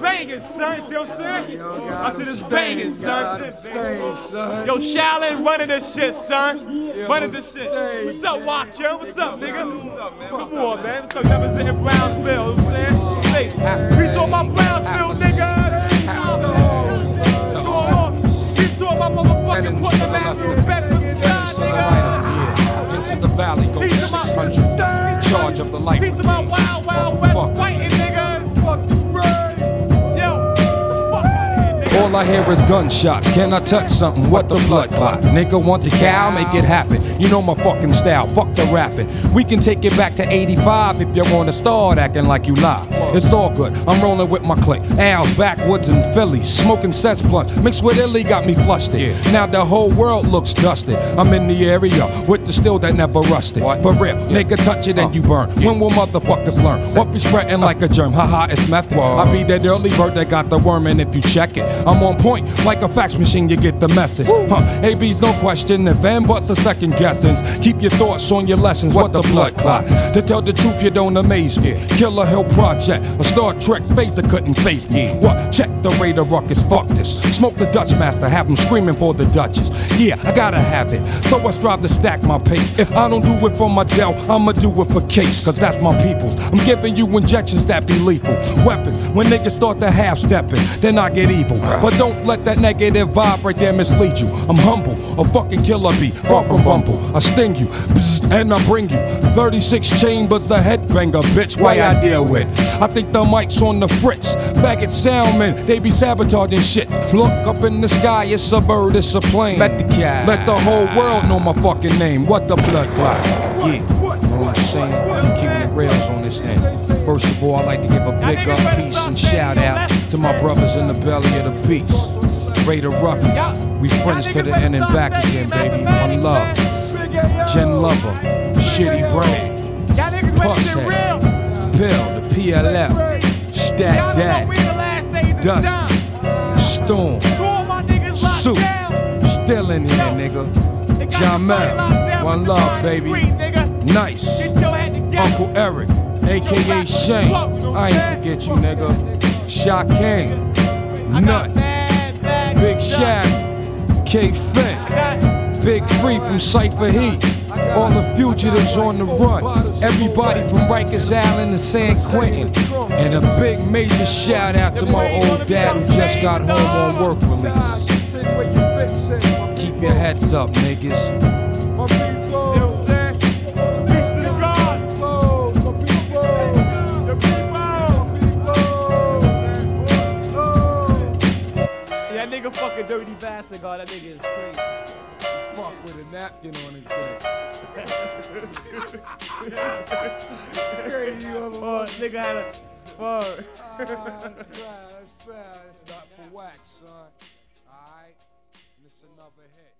banging, son. See what I'm saying? Yo, I said it's banging, son. son. Yo, Shaolin running this shit, son. Yo, running this shit. stains, What's up. Walk, What's up, nigga? What's up, man? Come on, man. What's up, representing Brownsville? You know what I'm saying? Hey, peace on my Brownsville, nigga. Peace on my motherfucking Portland Avenue, Bedford nigga. Into the valley go Peace of 600. Charge of the light. Peace of my wild, All I hear is gunshots. Can I touch something? What the blood clot? Nigga want the cow? Make it happen. You know my fucking style. Fuck the rapping. We can take it back to 85 if you wanna start acting like you lie. It's all good. I'm rolling with my clique. Al, backwoods and Philly. Smoking cess blunts. Mixed with Illy got me flustered. Now the whole world looks dusted. I'm in the area with the steel that never rusted. What? For real. Nigga touch it and you burn. When will motherfuckers learn? What be spreading like a germ? Haha, it's method. I be that early bird that got the worm, and if you check it, I'm on point like a fax machine. You get the message. Huh? AB's no question. If and buts the second guessings. Keep your thoughts on your lessons. What the blood clot? To tell the truth, you don't amaze me. Killer Hill Project, a Star Trek phaser couldn't face me. What? Check the Raider Ruckus. Fuck this. Smoke the Dutch master. Have them screaming for the Duchess. Yeah, I gotta have it. So I strive to stack my pace. If I don't do it for my Dell, I'ma do it for case. Cause that's my people's. I'm giving you injections that be lethal. Weapons. When niggas start to half stepping, then I get evil. But don't let that negative vibe right there mislead you. I'm humble, a fucking killer bee, far from bumble. I sting you, and I bring you 36 chambers, the headbanger, bitch. Why I deal with? I think the mic's on the fritz. Faggot soundmen, they be sabotaging shit. Look up in the sky, it's a bird, it's a plane. Let the cat, let the whole world know my fucking name. What the blood clot? Yeah, you know what I'm saying? Keeping the rails on this end. First of all, I'd like to give a big up peace and shout out to my brothers in the belly of the beast. Raider Ruckus, we friends to the end and back again, baby. One love. Jen Lover, Shitty Brain, Y'all niggas make. Pusshead, Pill, the PLF, Stack Y'all know That, we the last days of Dusty. Storm, To all my niggas locked Soup, still in here, nigga. They John the Mel, one love, baby. Nice. Get your head together. Uncle Eric, aka Shane. I ain't forget you, nigga. Got Nut, Big Shaft, K Finn, Big Free from Cypher Heat. All the fugitives on the run. Everybody from Rikers Island to San Quentin. And a big major shout out to my old dad who just got home on work release. Keep your heads up, niggas. Yeah, that nigga fucking dirty bastard, God. That nigga is crazy. Fuck with a napkin on his head. Oh, nigga had a. Fuck. Ah, That's bad. That's bad. Not for wax, son. Alright? This another hit.